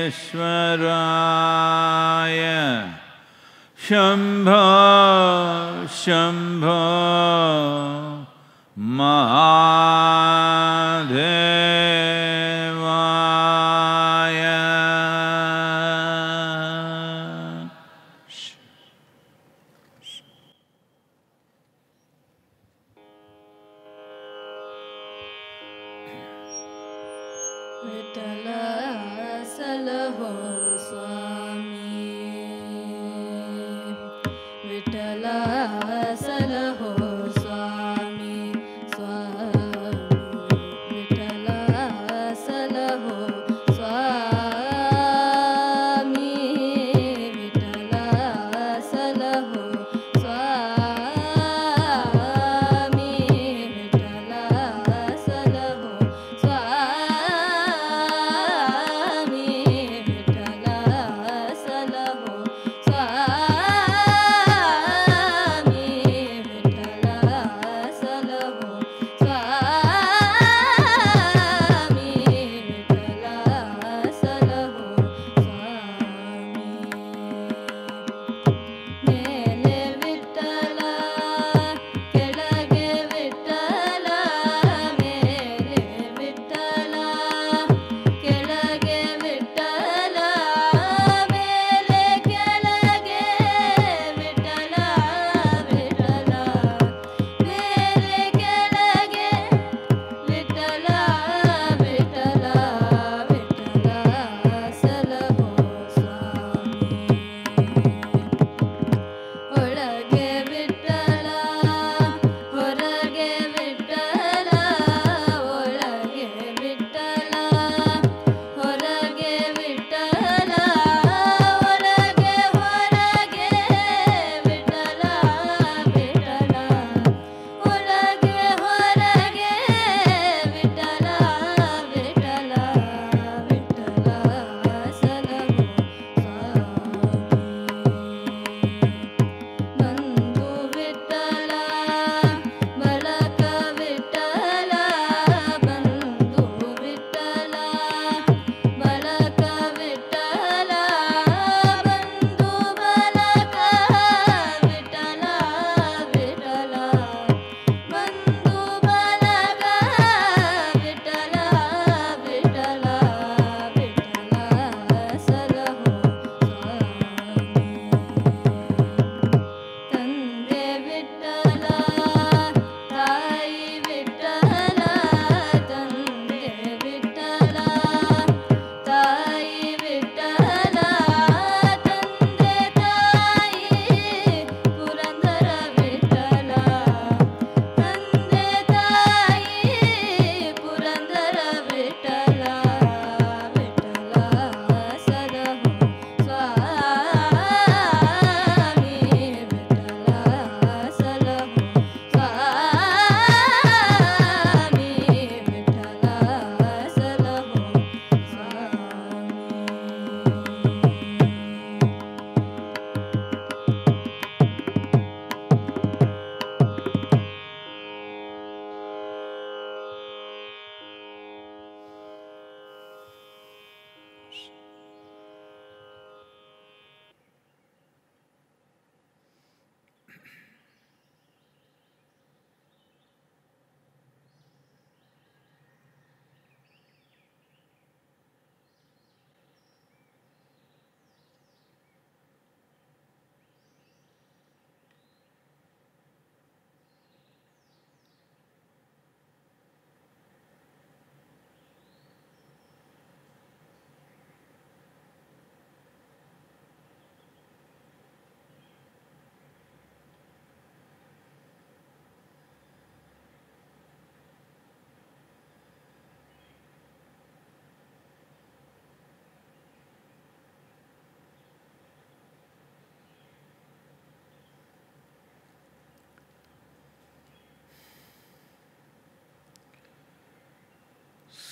परमेश्वराय। शंभ शंभ महा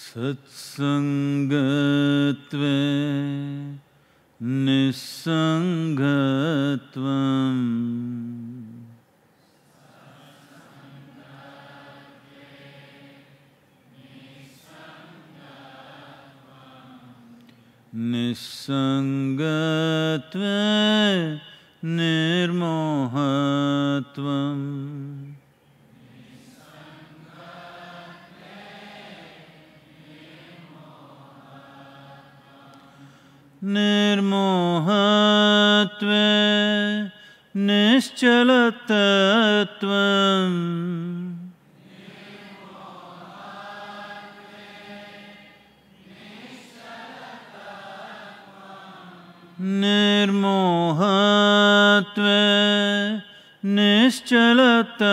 සත්සංගත්වේ නිසංගත්වම් නිසංගත්වේ නිර්මෝහත්වම් निर्मोहत्वे निश्चलतत्वम् निर्मोहत्वे निश्चलतत्वम्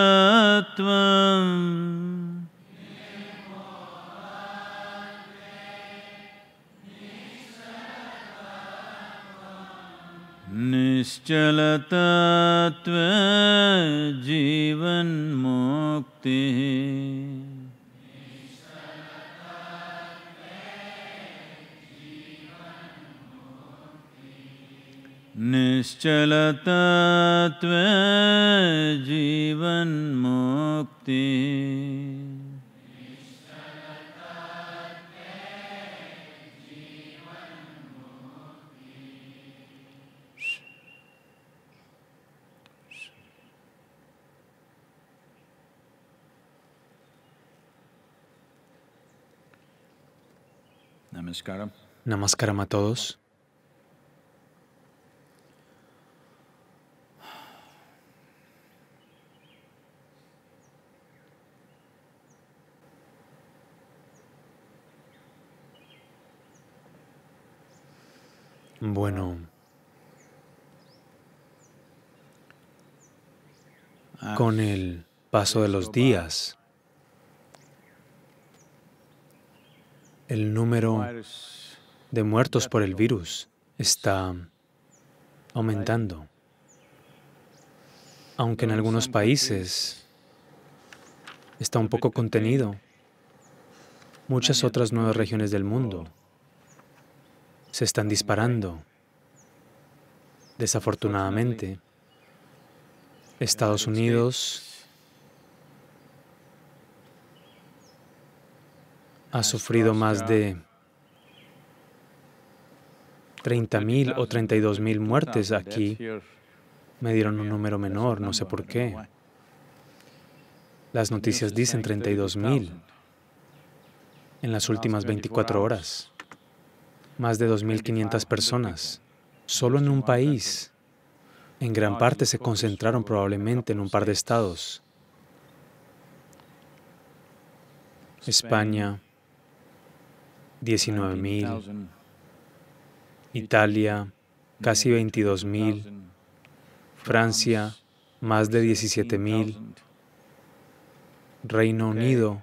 निश्चत जीवन मोक्ति निश्चल जीवन निश्चलतत्त्वजीवन्मुक्तिः Namaskaram. A todos. Bueno, con el paso de los días, el número de muertos por el virus está aumentando. Aunque en algunos países está un poco contenido, muchas otras nuevas regiones del mundo se están disparando. Desafortunadamente, Estados Unidos ha sufrido más de 30.000 o 32.000 muertes aquí. Me dieron un número menor, no sé por qué. Las noticias dicen 32.000 en las últimas 24 horas. Más de 2.500 personas, solo en un país. En gran parte se concentraron probablemente en un par de estados. España, 19.000. Italia, casi 22.000. Francia, más de 17.000. Reino Unido,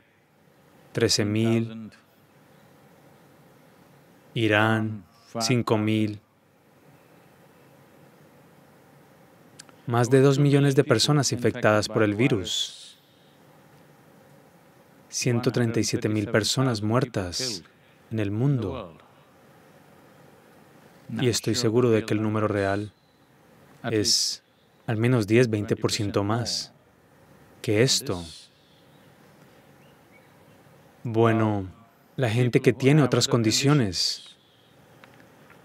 13.000. Irán, 5.000. Más de 2 millones de personas infectadas por el virus. 137.000 personas muertas en el mundo. Y estoy seguro de que el número real es al menos 10-20% más que esto. Bueno, la gente que tiene otras condiciones,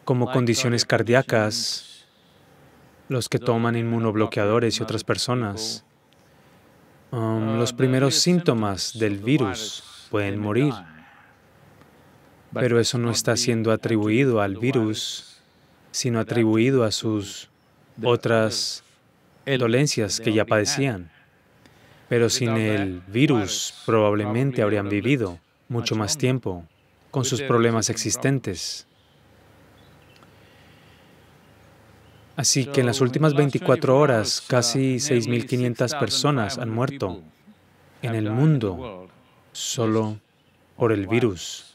como condiciones cardíacas, los que toman inmunobloqueadores y otras personas, um, los primeros síntomas del virus pueden morir, pero eso no está siendo atribuido al virus, sino atribuido a sus otras dolencias que ya padecían. Pero sin el virus probablemente habrían vivido mucho más tiempo con sus problemas existentes. Así que en las últimas 24 horas, casi 6.500 personas han muerto en el mundo solo por el virus.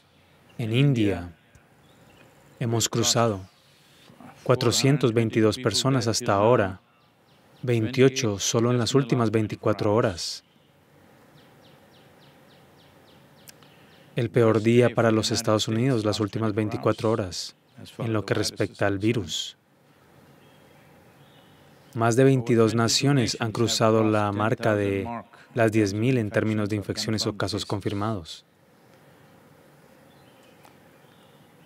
En India hemos cruzado 422 personas hasta ahora, 28 solo en las últimas 24 horas. el peor día para los Estados Unidos las últimas 24 horas en lo que respecta al virus. Más de 22 naciones han cruzado la marca de las 10.000 en términos de infecciones o casos confirmados.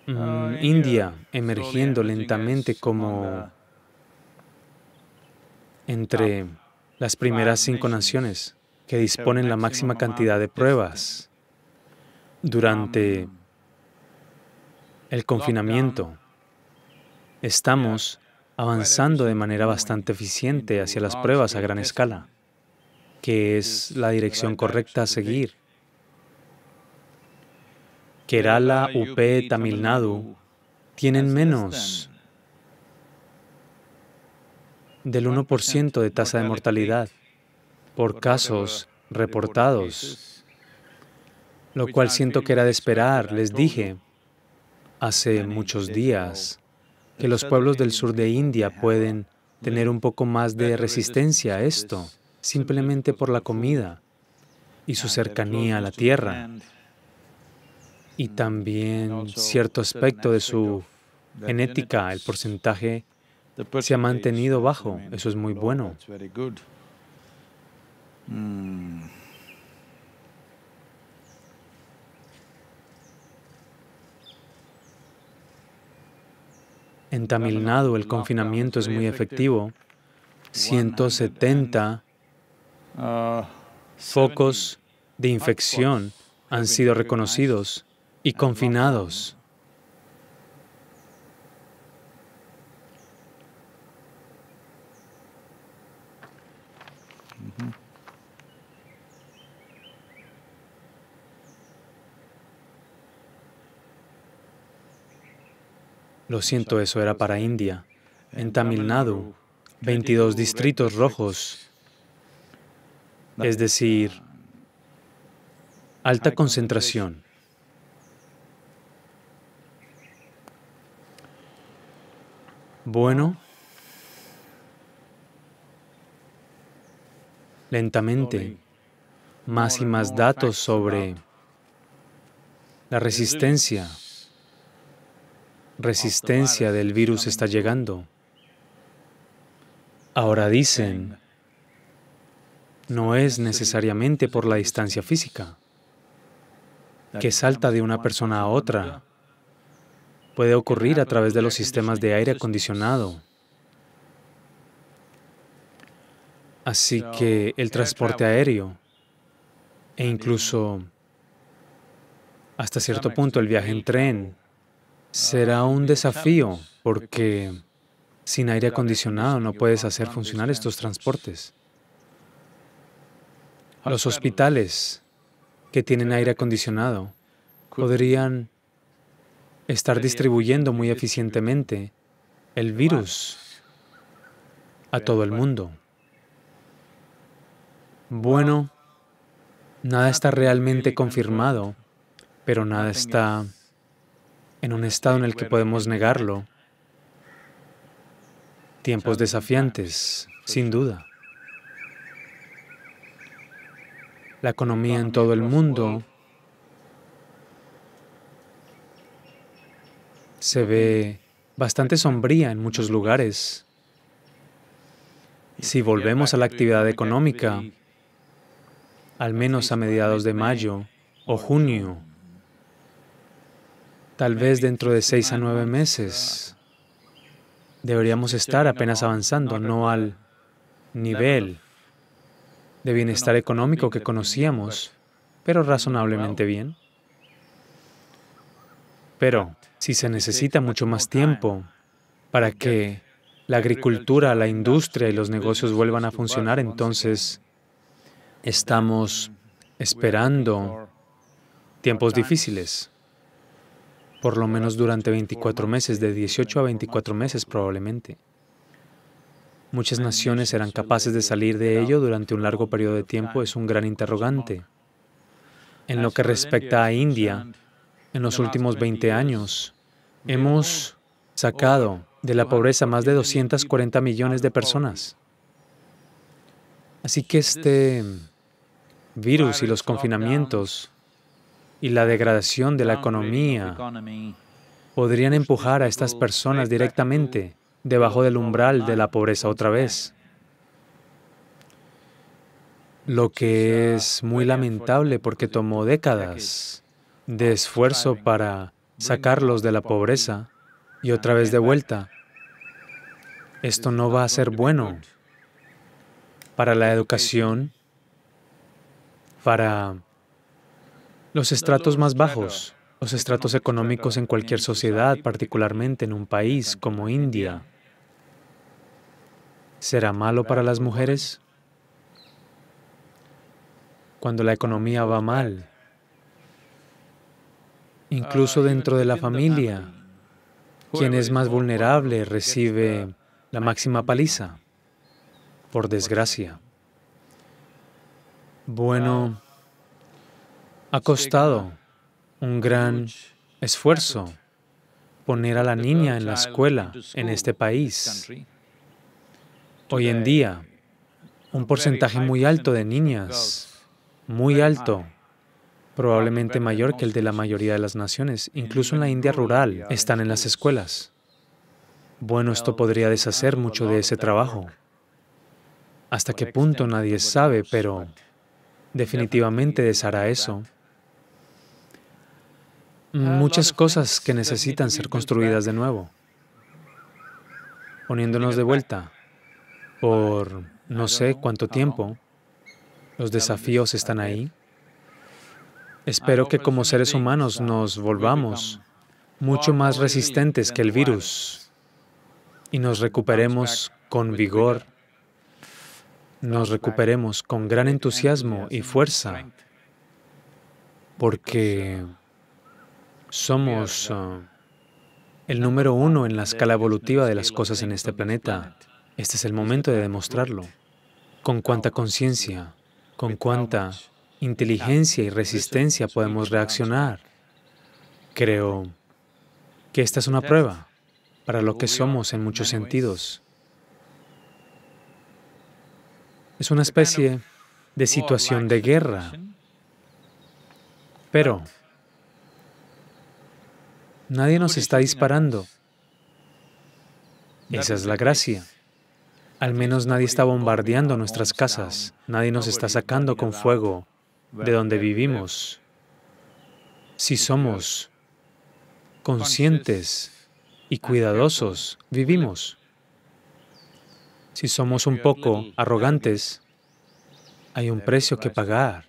Mm, India emergiendo lentamente como entre las primeras cinco naciones que disponen la máxima cantidad de pruebas durante el confinamiento. Estamos avanzando de manera bastante eficiente hacia las pruebas a gran escala, que es la dirección correcta a seguir. Kerala, UP, Tamil Nadu tienen menos del 1% de tasa de mortalidad por casos reportados, lo cual siento que era de esperar. Les dije hace muchos días que los pueblos del sur de India pueden tener un poco más de resistencia a esto, simplemente por la comida y su cercanía a la tierra, y también cierto aspecto de su genética, el porcentaje se ha mantenido bajo, eso es muy bueno. En Tamil Nadu el confinamiento es muy efectivo. 170 focos de infección han sido reconocidos y confinados. Lo siento, eso era para India. En Tamil Nadu, 22 distritos rojos, es decir, alta concentración. Bueno, lentamente, más y más datos sobre la resistencia. Resistencia del virus está llegando. Ahora dicen, no es necesariamente por la distancia física, que salta de una persona a otra. Puede ocurrir a través de los sistemas de aire acondicionado. Así que el transporte aéreo e incluso hasta cierto punto el viaje en tren será un desafío porque sin aire acondicionado no puedes hacer funcionar estos transportes. Los hospitales que tienen aire acondicionado podrían estar distribuyendo muy eficientemente el virus a todo el mundo. Bueno, nada está realmente confirmado, pero nada está en un estado en el que podemos negarlo. Tiempos desafiantes, sin duda. La economía en todo el mundo se ve bastante sombría en muchos lugares. Si volvemos a la actividad económica, al menos a mediados de mayo o junio, Tal vez dentro de seis a nueve meses deberíamos estar apenas avanzando, no al nivel de bienestar económico que conocíamos, pero razonablemente bien. Pero si se necesita mucho más tiempo para que la agricultura, la industria y los negocios vuelvan a funcionar, entonces estamos esperando tiempos difíciles por lo menos durante 24 meses, de 18 a 24 meses probablemente. Muchas naciones serán capaces de salir de ello durante un largo periodo de tiempo, es un gran interrogante. En lo que respecta a India, en los últimos 20 años, hemos sacado de la pobreza más de 240 millones de personas. Así que este virus y los confinamientos y la degradación de la economía podrían empujar a estas personas directamente debajo del umbral de la pobreza otra vez. Lo que es muy lamentable porque tomó décadas de esfuerzo para sacarlos de la pobreza y otra vez de vuelta. Esto no va a ser bueno para la educación, para los estratos más bajos, los estratos económicos en cualquier sociedad, particularmente en un país como India. ¿Será malo para las mujeres? Cuando la economía va mal, incluso dentro de la familia, quien es más vulnerable recibe la máxima paliza, por desgracia. Bueno, ha costado un gran esfuerzo poner a la niña en la escuela en este país. Hoy en día, un porcentaje muy alto de niñas, muy alto, probablemente mayor que el de la mayoría de las naciones, incluso en la India rural, están en las escuelas. Bueno, esto podría deshacer mucho de ese trabajo. ¿Hasta qué punto nadie sabe, pero definitivamente deshará eso? Muchas cosas que necesitan ser construidas de nuevo, poniéndonos de vuelta por no sé cuánto tiempo. Los desafíos están ahí. Espero que como seres humanos nos volvamos mucho más resistentes que el virus y nos recuperemos con vigor, nos recuperemos con gran entusiasmo y fuerza, porque somos uh, el número uno en la escala evolutiva de las cosas en este planeta. Este es el momento de demostrarlo. Con cuánta conciencia, con cuánta inteligencia y resistencia podemos reaccionar. Creo que esta es una prueba para lo que somos en muchos sentidos. Es una especie de situación de guerra, pero nadie nos está disparando. Esa es la gracia. Al menos nadie está bombardeando nuestras casas, nadie nos está sacando con fuego de donde vivimos. Si somos conscientes y cuidadosos, vivimos. Si somos un poco arrogantes, hay un precio que pagar.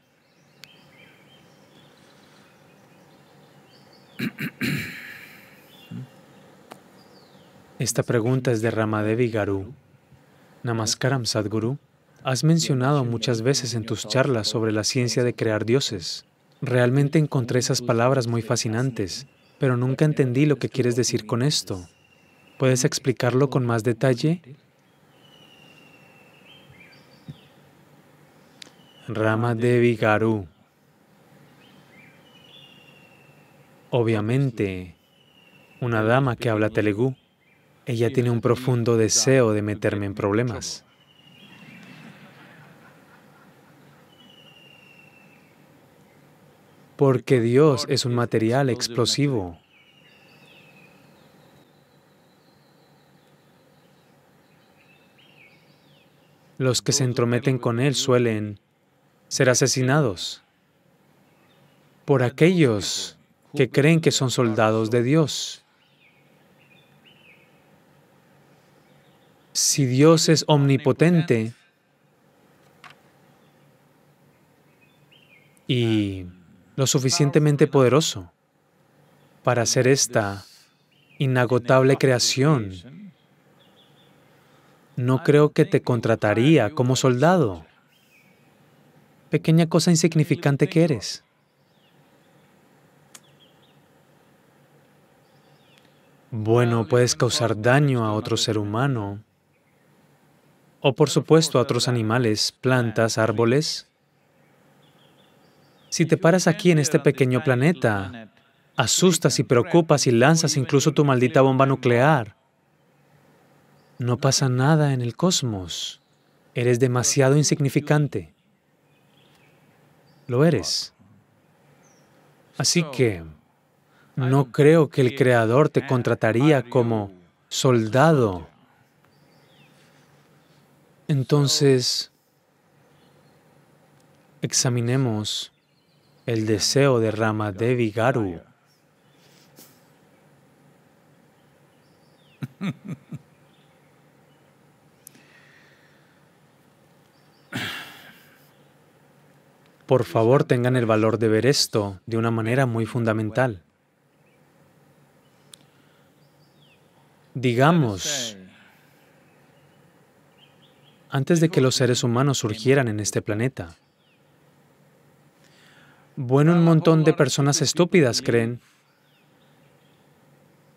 Esta pregunta es de Ramadevi Garu. Namaskaram, Sadhguru. Has mencionado muchas veces en tus charlas sobre la ciencia de crear dioses. Realmente encontré esas palabras muy fascinantes, pero nunca entendí lo que quieres decir con esto. ¿Puedes explicarlo con más detalle? Rama Devi Garu. Obviamente, una dama que habla telugu. Ella tiene un profundo deseo de meterme en problemas. Porque Dios es un material explosivo. Los que se entrometen con Él suelen ser asesinados. por aquellos que creen que son soldados de Dios. Si Dios es omnipotente y lo suficientemente poderoso para hacer esta inagotable creación, no creo que te contrataría como soldado. Pequeña cosa insignificante que eres. Bueno, puedes causar daño a otro ser humano o por supuesto a otros animales, plantas, árboles. Si te paras aquí en este pequeño planeta, asustas y preocupas y lanzas incluso tu maldita bomba nuclear, no pasa nada en el cosmos. Eres demasiado insignificante. Lo eres. Así que no creo que el Creador te contrataría como soldado. Entonces, examinemos el deseo de Ramadevi Garu. Por favor, tengan el valor de ver esto de una manera muy fundamental. Digamos, antes de que los seres humanos surgieran en este planeta, bueno, un montón de personas estúpidas creen.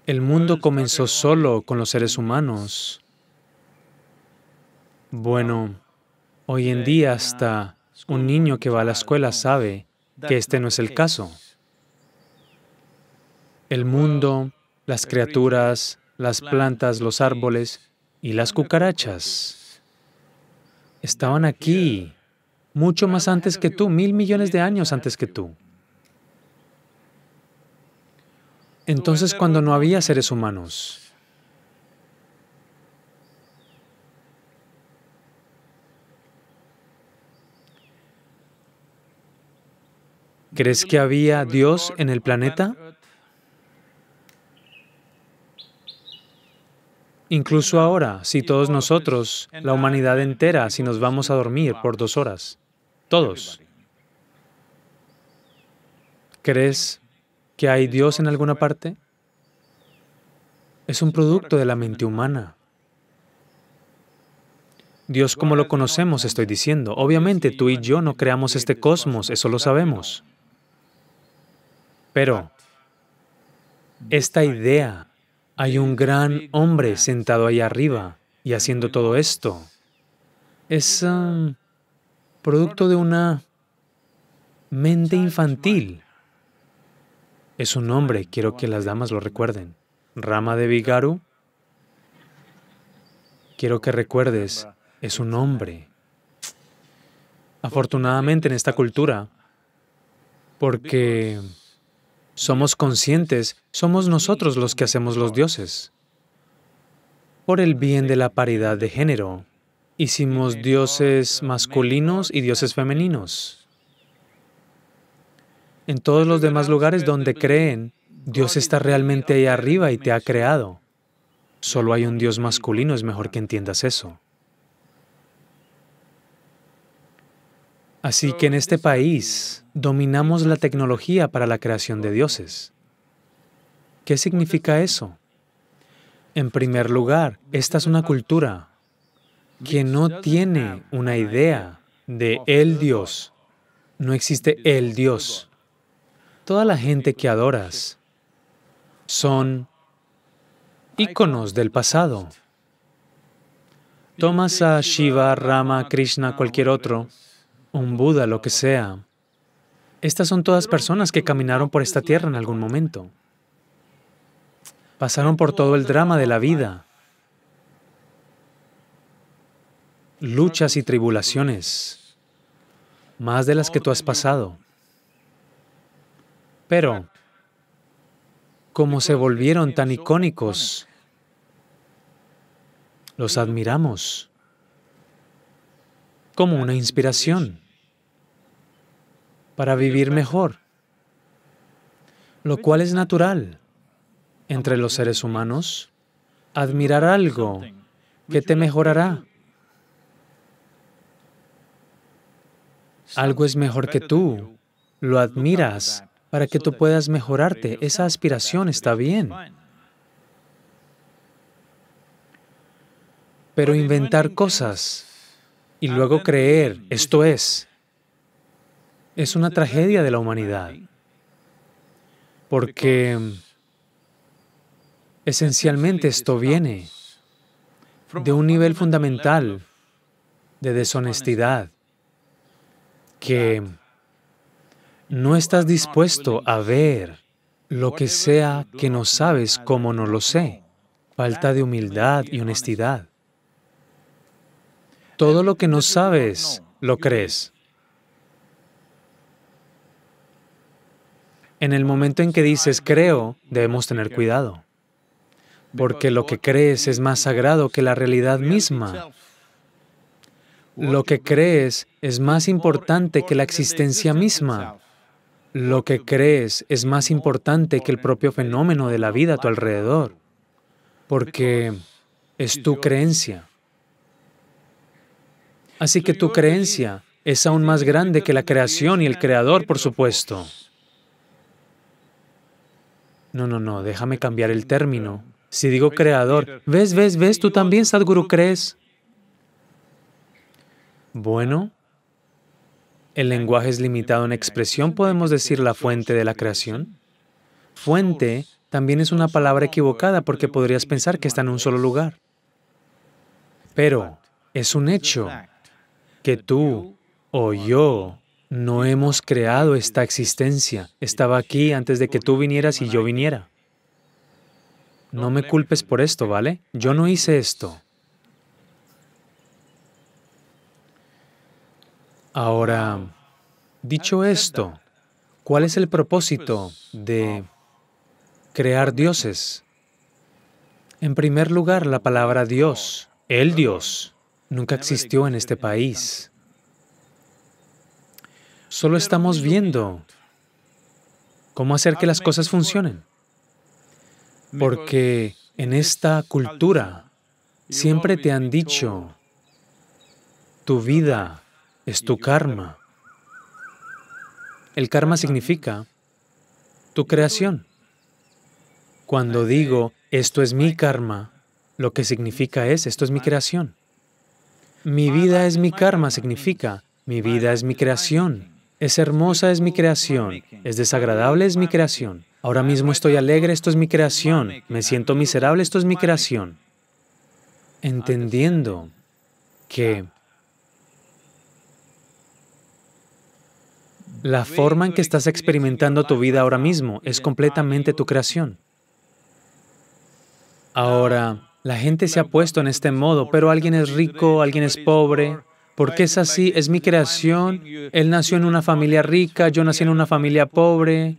El mundo comenzó solo con los seres humanos. Bueno, hoy en día hasta un niño que va a la escuela sabe que este no es el caso. El mundo, las criaturas, las plantas, los árboles y las cucarachas estaban aquí mucho más antes que tú, mil millones de años antes que tú. Entonces, cuando no había seres humanos, ¿crees que había Dios en el planeta? Incluso ahora, si todos nosotros, la humanidad entera, si nos vamos a dormir por dos horas, todos. ¿Crees que hay Dios en alguna parte? Es un producto de la mente humana. Dios como lo conocemos, estoy diciendo. Obviamente tú y yo no creamos este cosmos, eso lo sabemos. Pero esta idea, hay un gran hombre sentado ahí arriba y haciendo todo esto, es um, producto de una mente infantil. Es un nombre, quiero que las damas lo recuerden. Rama de Vigaru. Quiero que recuerdes, es un hombre. Afortunadamente en esta cultura, porque somos conscientes, somos nosotros los que hacemos los dioses. Por el bien de la paridad de género, hicimos dioses masculinos y dioses femeninos. En todos los demás lugares donde creen, Dios está realmente ahí arriba y te ha creado. Solo hay un Dios masculino, es mejor que entiendas eso. Así que en este país dominamos la tecnología para la creación de dioses. ¿Qué significa eso? En primer lugar, esta es una cultura que no tiene una idea de el Dios. No existe el Dios. Toda la gente que adoras son íconos del pasado. Tomas a Shiva, Rama, Krishna, cualquier otro, un Buda, lo que sea. Estas son todas personas que caminaron por esta tierra en algún momento. Pasaron por todo el drama de la vida, luchas y tribulaciones, más de las que tú has pasado. Pero, como se volvieron tan icónicos, los admiramos como una inspiración para vivir mejor, lo cual es natural entre los seres humanos, admirar algo que te mejorará. Algo es mejor que tú, lo admiras para que tú puedas mejorarte. Esa aspiración está bien. Pero inventar cosas y luego creer, esto es, es una tragedia de la humanidad, porque esencialmente esto viene de un nivel fundamental de deshonestidad que no estás dispuesto a ver lo que sea que no sabes como no lo sé. Falta de humildad y honestidad. Todo lo que no sabes, lo crees. En el momento en que dices creo, debemos tener cuidado, porque lo que crees es más sagrado que la realidad misma. Lo que crees es más importante que la existencia misma. Lo que crees es más importante que el propio fenómeno de la vida a tu alrededor, porque es tu creencia. Así que tu creencia es aún más grande que la creación y el creador, por supuesto. No, no, no, déjame cambiar el término. Si digo creador, ¿ves, ves, ves, tú también, Sadhguru, crees? Bueno, el lenguaje es limitado en expresión, podemos decir la fuente de la creación. Fuente también es una palabra equivocada porque podrías pensar que está en un solo lugar. Pero es un hecho que tú o yo no hemos creado esta existencia. Estaba aquí antes de que tú vinieras y yo viniera. No me culpes por esto, ¿vale? Yo no hice esto. Ahora, dicho esto, ¿cuál es el propósito de crear dioses? En primer lugar, la palabra Dios, el Dios, nunca existió en este país. Solo estamos viendo cómo hacer que las cosas funcionen. Porque en esta cultura siempre te han dicho, tu vida es tu karma. El karma significa tu creación. Cuando digo, esto es mi karma, lo que significa es, esto es mi creación. Mi vida es mi karma significa, mi vida es mi creación. Es hermosa, es mi creación. Es desagradable, es mi creación. Ahora mismo estoy alegre, esto es mi creación. Me siento miserable, esto es mi creación. Entendiendo que La forma en que estás experimentando tu vida ahora mismo es completamente tu creación. Ahora, la gente se ha puesto en este modo, pero alguien es rico, alguien es pobre. ¿Por qué es así? Es mi creación. Él nació en una familia rica, yo nací en una familia pobre.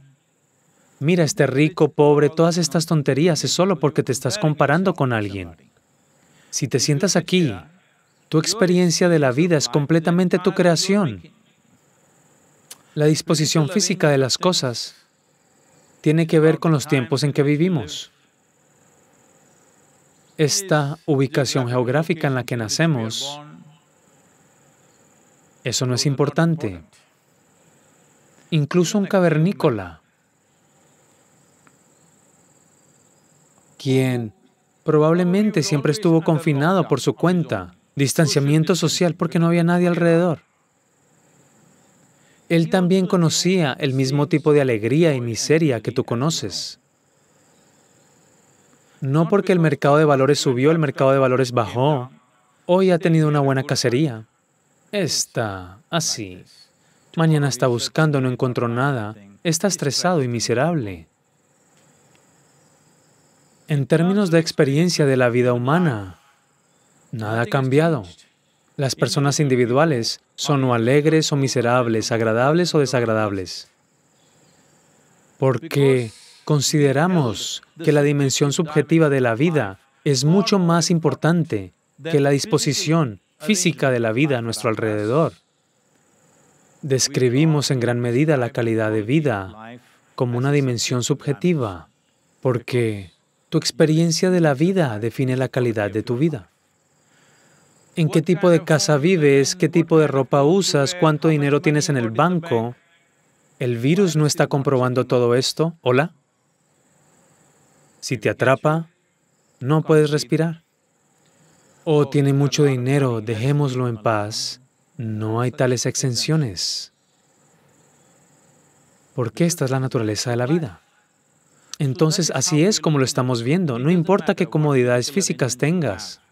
Mira, este rico, pobre, todas estas tonterías es solo porque te estás comparando con alguien. Si te sientas aquí, tu experiencia de la vida es completamente tu creación. La disposición física de las cosas tiene que ver con los tiempos en que vivimos. Esta ubicación geográfica en la que nacemos, eso no es importante. Incluso un cavernícola, quien probablemente siempre estuvo confinado por su cuenta, distanciamiento social porque no había nadie alrededor. Él también conocía el mismo tipo de alegría y miseria que tú conoces. No porque el mercado de valores subió, el mercado de valores bajó. Hoy ha tenido una buena cacería. Está así. Mañana está buscando, no encontró nada. Está estresado y miserable. En términos de experiencia de la vida humana, nada ha cambiado. Las personas individuales son o alegres o miserables, agradables o desagradables. Porque consideramos que la dimensión subjetiva de la vida es mucho más importante que la disposición física de la vida a nuestro alrededor. Describimos en gran medida la calidad de vida como una dimensión subjetiva, porque tu experiencia de la vida define la calidad de tu vida en qué tipo de casa vives, qué tipo de ropa usas, cuánto dinero tienes en el banco. ¿El virus no está comprobando todo esto? ¿Hola? Si te atrapa, no puedes respirar. O tiene mucho dinero, dejémoslo en paz. No hay tales exenciones. Porque esta es la naturaleza de la vida. Entonces, así es como lo estamos viendo. No importa qué comodidades físicas tengas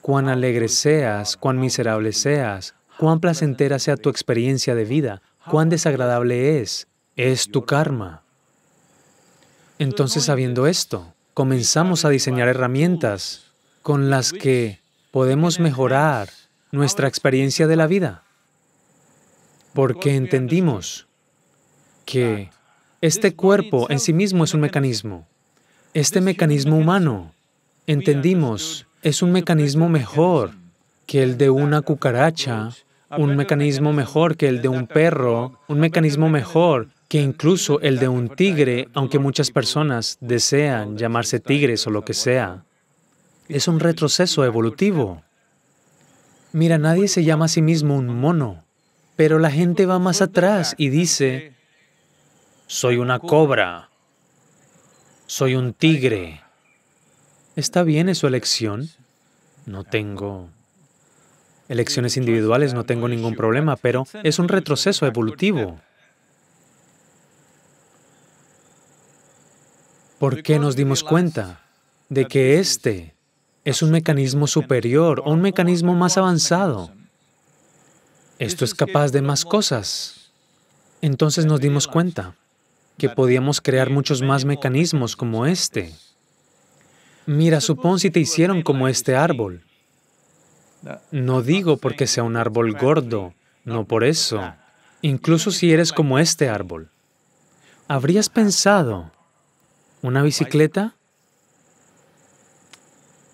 cuán alegre seas, cuán miserable seas, cuán placentera sea tu experiencia de vida, cuán desagradable es, es tu karma. Entonces, sabiendo esto, comenzamos a diseñar herramientas con las que podemos mejorar nuestra experiencia de la vida, porque entendimos que Este cuerpo en sí mismo es un mecanismo. Este mecanismo humano, entendimos, es un mecanismo mejor que el de una cucaracha, un mecanismo mejor que el de un perro, un mecanismo mejor que incluso el de un tigre, aunque muchas personas desean llamarse tigres o lo que sea. Es un retroceso evolutivo. Mira, nadie se llama a sí mismo un mono, pero la gente va más atrás y dice, soy una cobra, soy un tigre. ¿Está bien, es su elección? No tengo elecciones individuales, no tengo ningún problema, pero es un retroceso evolutivo. ¿Por qué nos dimos cuenta de que este es un mecanismo superior o un mecanismo más avanzado? Esto es capaz de más cosas. Entonces nos dimos cuenta que podíamos crear muchos más mecanismos como este. Mira, supón si te hicieron como este árbol. No digo porque sea un árbol gordo, no por eso. Incluso si eres como este árbol. ¿Habrías pensado ¿Una bicicleta?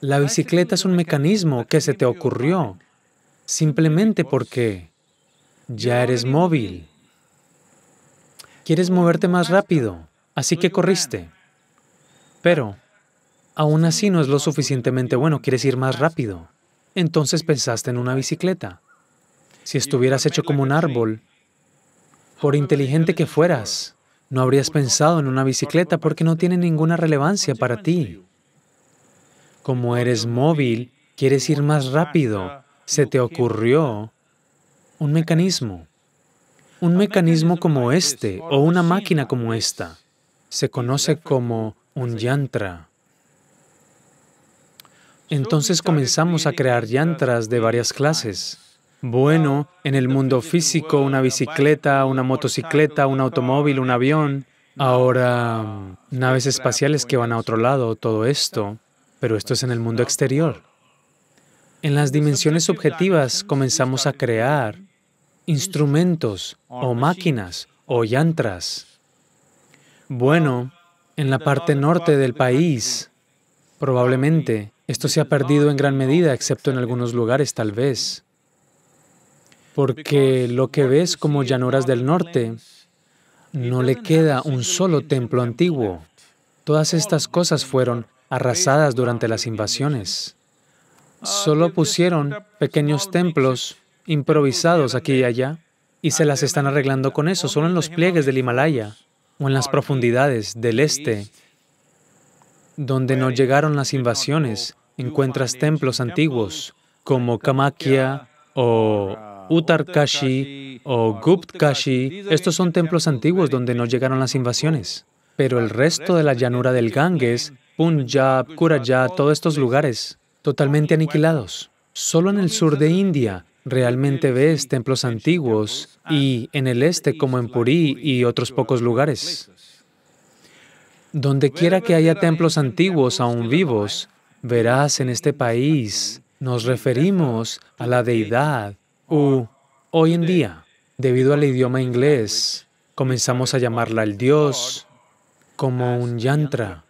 La bicicleta es un mecanismo que se te ocurrió simplemente porque ya eres móvil. Quieres moverte más rápido, así que corriste. Pero aún así no es lo suficientemente bueno, quieres ir más rápido. Entonces pensaste en una bicicleta. Si estuvieras hecho como un árbol, por inteligente que fueras, no habrías pensado en una bicicleta porque no tiene ninguna relevancia para ti. Como eres móvil, quieres ir más rápido, se te ocurrió un mecanismo. Un mecanismo como este o una máquina como esta se conoce como un yantra. Entonces comenzamos a crear yantras de varias clases. Bueno, en el mundo físico, una bicicleta, una motocicleta, un automóvil, un avión, ahora naves espaciales que van a otro lado, todo esto, pero esto es en el mundo exterior. En las dimensiones subjetivas comenzamos a crear instrumentos o máquinas o yantras. Bueno, en la parte norte del país, probablemente esto se ha perdido en gran medida, excepto en algunos lugares tal vez porque lo que ves como llanuras del norte, no le queda un solo templo antiguo. Todas estas cosas fueron arrasadas durante las invasiones. Solo pusieron pequeños templos improvisados aquí y allá y se las están arreglando con eso, solo en los pliegues del Himalaya o en las profundidades del este, donde no llegaron las invasiones, encuentras templos antiguos como Kamakya o Uttarkashi o Guptkashi, estos son templos antiguos donde no llegaron las invasiones. Pero el resto de la llanura del Ganges, Punjab, Kuraya, todos estos lugares, totalmente aniquilados. Solo en el sur de India realmente ves templos antiguos y en el este como en Puri y otros pocos lugares. Donde quiera que haya templos antiguos aún vivos, verás en este país, nos referimos a la deidad U. Hoy en día, debido al idioma inglés, comenzamos a llamarla el Dios como un yantra.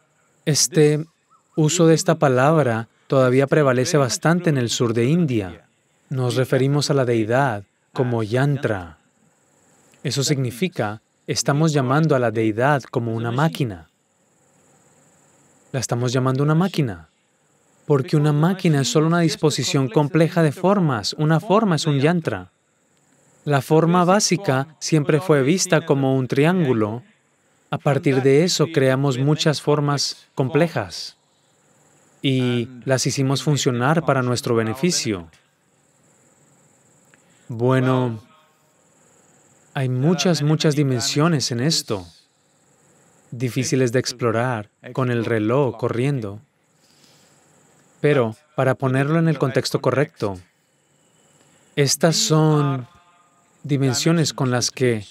Este uso de esta palabra todavía prevalece bastante en el sur de India. Nos referimos a la deidad como yantra. Eso significa, estamos llamando a la deidad como una máquina. La estamos llamando una máquina. Porque una máquina es solo una disposición compleja de formas. Una forma es un yantra. La forma básica siempre fue vista como un triángulo. A partir de eso creamos muchas formas complejas y las hicimos funcionar para nuestro beneficio. Bueno, hay muchas, muchas dimensiones en esto, difíciles de explorar con el reloj corriendo. Pero para ponerlo en el contexto correcto, estas son dimensiones con las que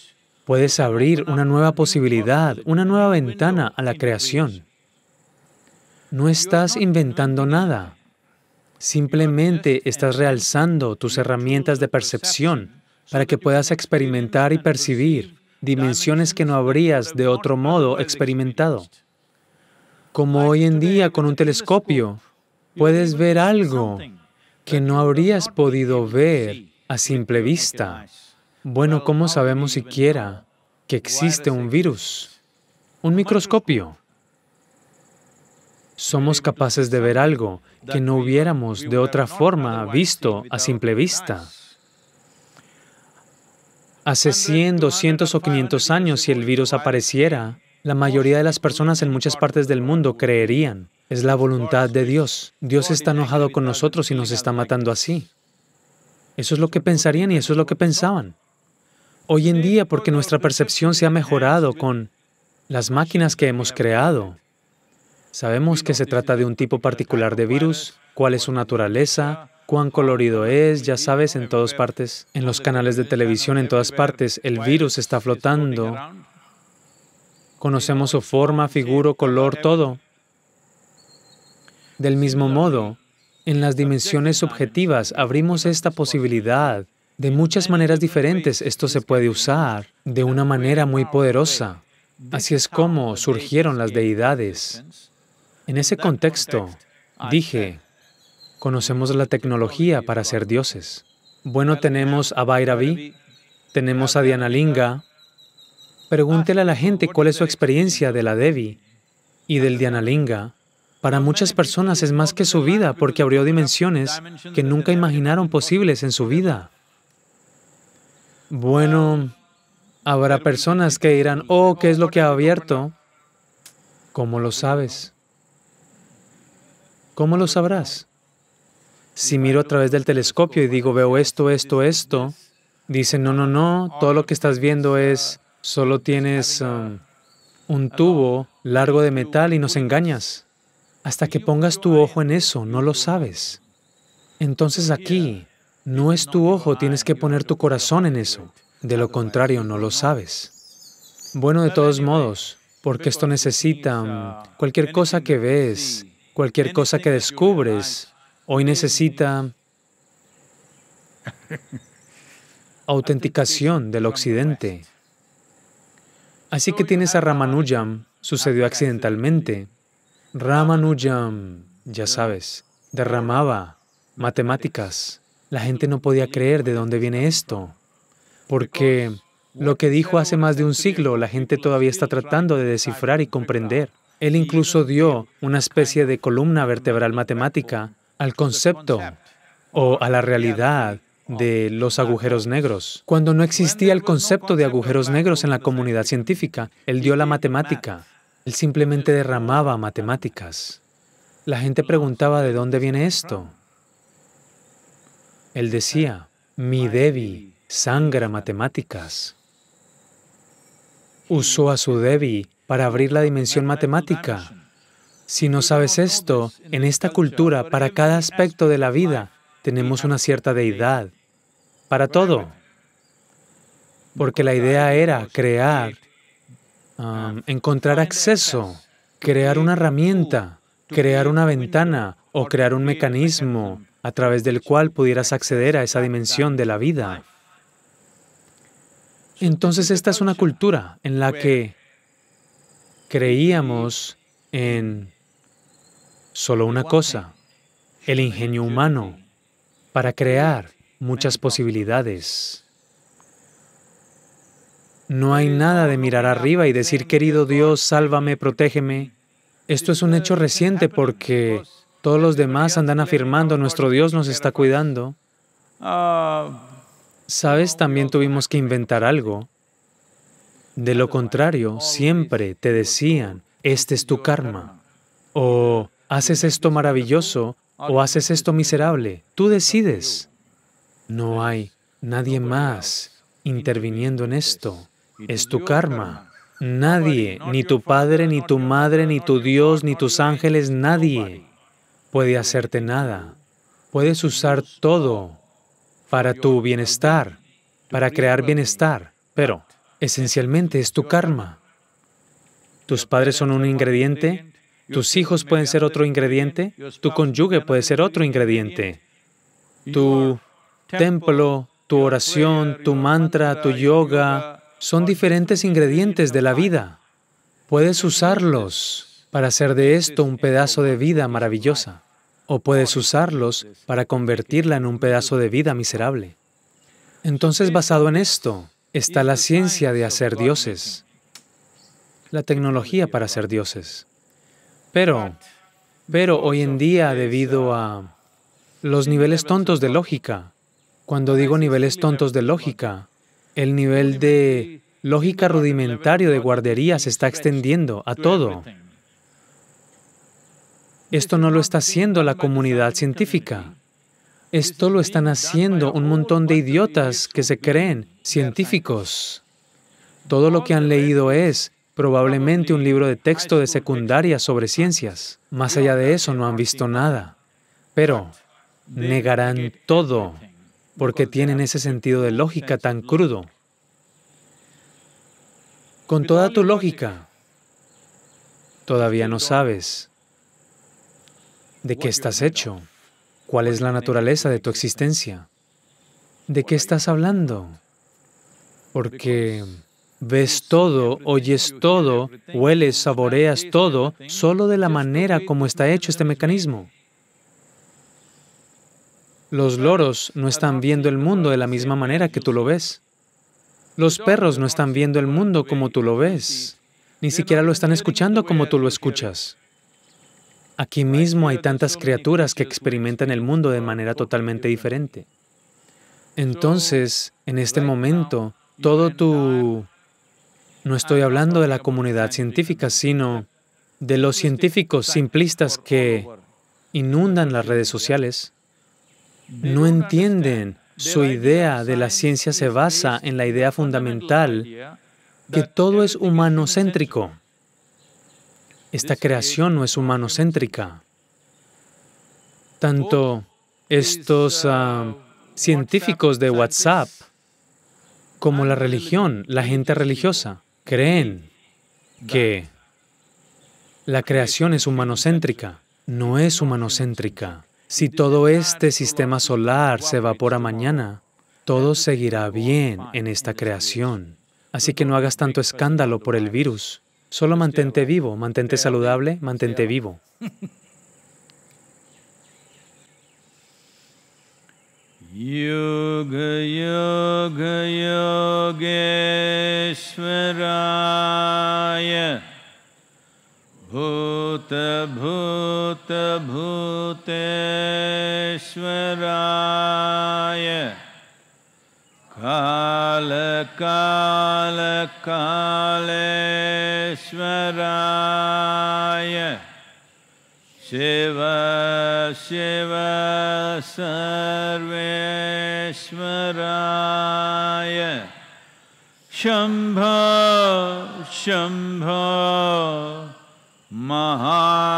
puedes abrir una nueva posibilidad, una nueva ventana a la creación. No estás inventando nada, simplemente estás realzando tus herramientas de percepción para que puedas experimentar y percibir dimensiones que no habrías de otro modo experimentado. Como hoy en día con un telescopio puedes ver algo que no habrías podido ver a simple vista. Bueno, ¿cómo sabemos siquiera que existe un virus? Un microscopio. Somos capaces de ver algo que no hubiéramos de otra forma visto a simple vista. Hace 100, 200 o 500 años, si el virus apareciera, la mayoría de las personas en muchas partes del mundo creerían. Es la voluntad de Dios. Dios está enojado con nosotros y nos está matando así. Eso es lo que pensarían y eso es lo que pensaban. Hoy en día, porque nuestra percepción se ha mejorado con las máquinas que hemos creado, sabemos que se trata de un tipo particular de virus, cuál es su naturaleza, cuán colorido es, ya sabes, en todas partes, en los canales de televisión, en todas partes, el virus está flotando. Conocemos su forma, figura, color, todo. Del mismo modo, en las dimensiones subjetivas abrimos esta posibilidad de muchas maneras diferentes esto se puede usar de una manera muy poderosa. Así es como surgieron las deidades. En ese contexto, dije, conocemos la tecnología para ser dioses. Bueno, tenemos a Bhairavi, tenemos a Dianalinga. Pregúntele a la gente cuál es su experiencia de la Devi y del Dianalinga. Para muchas personas es más que su vida porque abrió dimensiones que nunca imaginaron posibles en su vida. Bueno, habrá personas que dirán, oh, ¿qué es lo que ha abierto? ¿Cómo lo sabes? ¿Cómo lo sabrás? Si miro a través del telescopio y digo, veo esto, esto, esto, dicen, no, no, no, todo lo que estás viendo es, solo tienes um, un tubo largo de metal y nos engañas. Hasta que pongas tu ojo en eso, no lo sabes. Entonces aquí, no es tu ojo, tienes que poner tu corazón en eso. De lo contrario, no lo sabes. Bueno, de todos modos, porque esto necesita mm, cualquier cosa que ves, cualquier cosa que descubres, hoy necesita autenticación del occidente. Así que tienes a Ramanujam, sucedió accidentalmente. Ramanujam, ya sabes, derramaba matemáticas, la gente no podía creer de dónde viene esto, porque lo que dijo hace más de un siglo, la gente todavía está tratando de descifrar y comprender. Él incluso dio una especie de columna vertebral matemática al concepto o a la realidad de los agujeros negros. Cuando no existía el concepto de agujeros negros en la comunidad científica, él dio la matemática. Él simplemente derramaba matemáticas. La gente preguntaba de dónde viene esto. Él decía, mi Devi sangra matemáticas. Usó a su Devi para abrir la dimensión matemática. Si no sabes esto, en esta cultura, para cada aspecto de la vida, tenemos una cierta deidad. Para todo. Porque la idea era crear, um, encontrar acceso, crear una herramienta, crear una ventana o crear un mecanismo a través del cual pudieras acceder a esa dimensión de la vida. Entonces esta es una cultura en la que creíamos en solo una cosa, el ingenio humano, para crear muchas posibilidades. No hay nada de mirar arriba y decir, querido Dios, sálvame, protégeme. Esto es un hecho reciente porque todos los demás andan afirmando, nuestro Dios nos está cuidando. Sabes, también tuvimos que inventar algo. De lo contrario, siempre te decían, este es tu karma. O haces esto maravilloso o haces esto miserable. Tú decides. No hay nadie más interviniendo en esto. Es tu karma. Nadie, ni tu padre, ni tu madre, ni tu Dios, ni tus ángeles, nadie puede hacerte nada. Puedes usar todo para tu bienestar, para crear bienestar, pero esencialmente es tu karma. Tus padres son un ingrediente, tus hijos pueden ser otro ingrediente, tu cónyuge puede ser otro ingrediente, tu templo, tu oración, tu mantra, tu yoga, son diferentes ingredientes de la vida. Puedes usarlos para hacer de esto un pedazo de vida maravillosa, o puedes usarlos para convertirla en un pedazo de vida miserable. Entonces, basado en esto, está la ciencia de hacer dioses, la tecnología para hacer dioses. Pero, pero hoy en día, debido a los niveles tontos de lógica, cuando digo niveles tontos de lógica, el nivel de lógica rudimentario de guardería se está extendiendo a todo. Esto no lo está haciendo la comunidad científica. Esto lo están haciendo un montón de idiotas que se creen científicos. Todo lo que han leído es probablemente un libro de texto de secundaria sobre ciencias. Más allá de eso no han visto nada. Pero negarán todo porque tienen ese sentido de lógica tan crudo. Con toda tu lógica, todavía no sabes de qué estás hecho, cuál es la naturaleza de tu existencia, de qué estás hablando, porque ves todo, oyes todo, hueles, saboreas todo, solo de la manera como está hecho este mecanismo. Los loros no están viendo el mundo de la misma manera que tú lo ves. Los perros no están viendo el mundo como tú lo ves. Ni siquiera lo están escuchando como tú lo escuchas. Aquí mismo hay tantas criaturas que experimentan el mundo de manera totalmente diferente. Entonces, en este momento, todo tu... No estoy hablando de la comunidad científica, sino de los científicos simplistas que inundan las redes sociales. No entienden su idea de la ciencia se basa en la idea fundamental que todo es humanocéntrico. Esta creación no es humanocéntrica. Tanto estos ah, científicos de WhatsApp como la religión, la gente religiosa, creen que la creación es humanocéntrica. No es humanocéntrica. Si todo este sistema solar se evapora mañana, todo seguirá bien en esta creación. Así que no hagas tanto escándalo por el virus. Solo mantente vivo, mantente saludable, mantente vivo. Yoga योग योगेश्वराय भूत भूत भूतेश्वराय काल काल कालेश्वराय शिवा शिव सर्वेश्वराय। शंभ शंभ महा